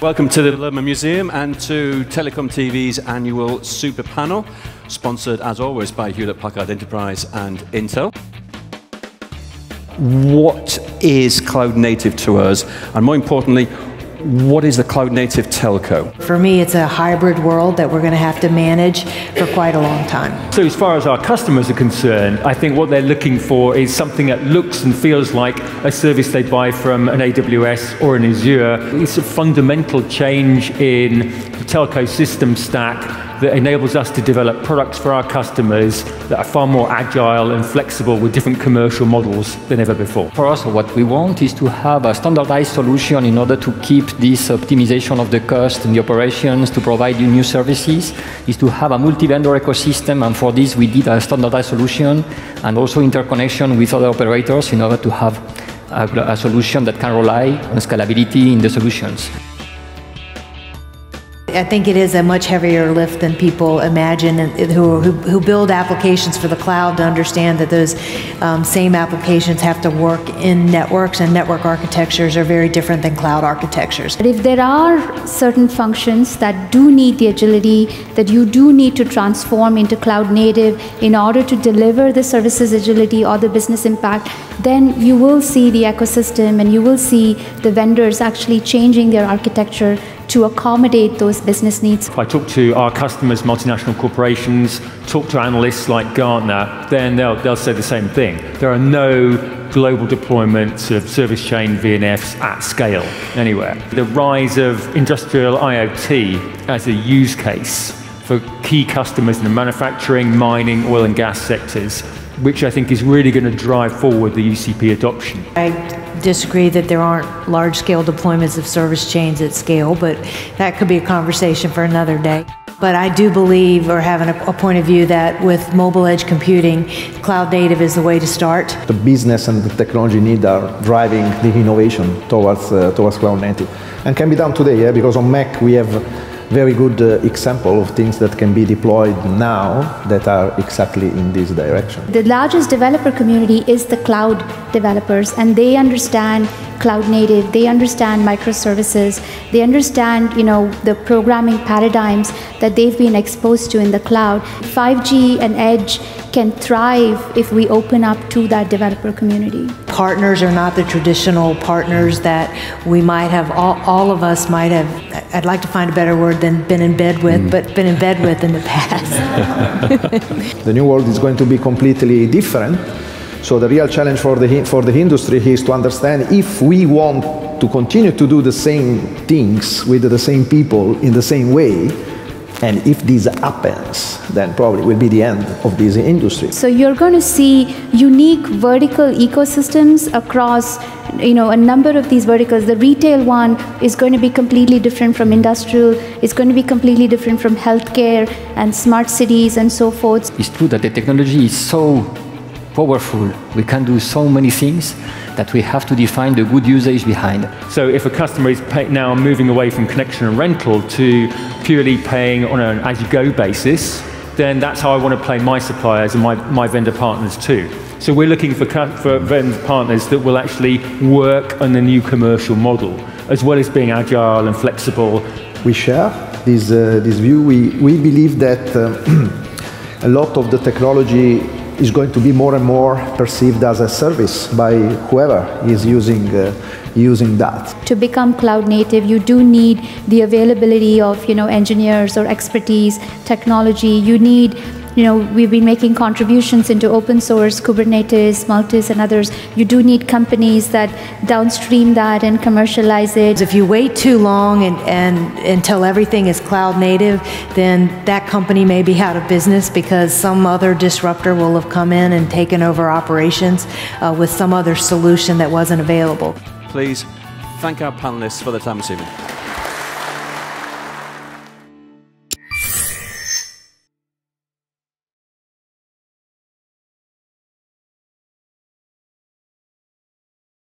Welcome to the Louwman Museum and to Telecom TV's annual Super Panel, sponsored as always by Hewlett Packard Enterprise and Intel. What is cloud native to us? And more importantly, what is the cloud native telco? For me, it's a hybrid world that we're going to have to manage for quite a long time. So, as far as our customers are concerned, I think what they're looking for is something that looks and feels like a service they buy from an AWS or an Azure. It's a fundamental change in the telco system stack that enables us to develop products for our customers that are far more agile and flexible with different commercial models than ever before. For us, what we want is to have a standardized solution in order to keep this optimization of the cost and the operations to provide you new services, is to have a multi-vendor ecosystem, and for this we did a standardized solution and also interconnection with other operators in order to have a, a solution that can rely on scalability in the solutions. I think it is a much heavier lift than people imagine who, who, who build applications for the cloud to understand that those um, same applications have to work in networks and network architectures are very different than cloud architectures. But if there are certain functions that do need the agility, that you do need to transform into cloud native in order to deliver the services agility or the business impact, then you will see the ecosystem and you will see the vendors actually changing their architecture to accommodate those business needs. If I talk to our customers, multinational corporations, talk to analysts like Gartner, then they'll, they'll say the same thing. There are no global deployments of service chain VNFs at scale anywhere. The rise of industrial IoT as a use case for key customers in the manufacturing, mining, oil and gas sectors, which I think is really going to drive forward the UCP adoption. I disagree that there aren't large scale deployments of service chains at scale, but that could be a conversation for another day. But I do believe or have a, a point of view that with mobile edge computing, cloud native is the way to start. The business and the technology need are driving the innovation towards, uh, towards cloud native. And can be done today, yeah, because on MEC we have very good uh, example of things that can be deployed now that are exactly in this direction. The largest developer community is the cloud developers and they understand cloud native they understand microservices they understand you know the programming paradigms that they've been exposed to in the cloud 5g and edge can thrive if we open up to that developer community. Partners are not the traditional partners that we might have all, all of us might have i'd like to find a better word than been in bed with mm. but been in bed with in the past. The new world is going to be completely different. So the real challenge for the, for the industry is to understand if we want to continue to do the same things with the same people in the same way, and if this happens, then probably will be the end of this industry. So you're going to see unique vertical ecosystems across you know a number of these verticals. The retail one is going to be completely different from industrial. It's going to be completely different from healthcare and smart cities and so forth. It's true that the technology is so powerful. We can do so many things that we have to define the good usage behind. So if a customer is now moving away from connection and rental to purely paying on an as-you-go basis, then that's how I want to play my suppliers and my, my vendor partners too. So we're looking for, for vendor partners that will actually work on the new commercial model, as well as being agile and flexible. We share this, uh, this view. We, we believe that uh, a lot of the technology is going to be more and more perceived as a service by whoever is using uh, using that. To become cloud native, you do need the availability of you know engineers or expertise, technology. You need you know, we've been making contributions into open source, Kubernetes, Multus, and others. You do need companies that downstream that and commercialize it. If you wait too long and, and until everything is cloud native, then that company may be out of business because some other disruptor will have come in and taken over operations uh, with some other solution that wasn't available. Please thank our panelists for their time this evening.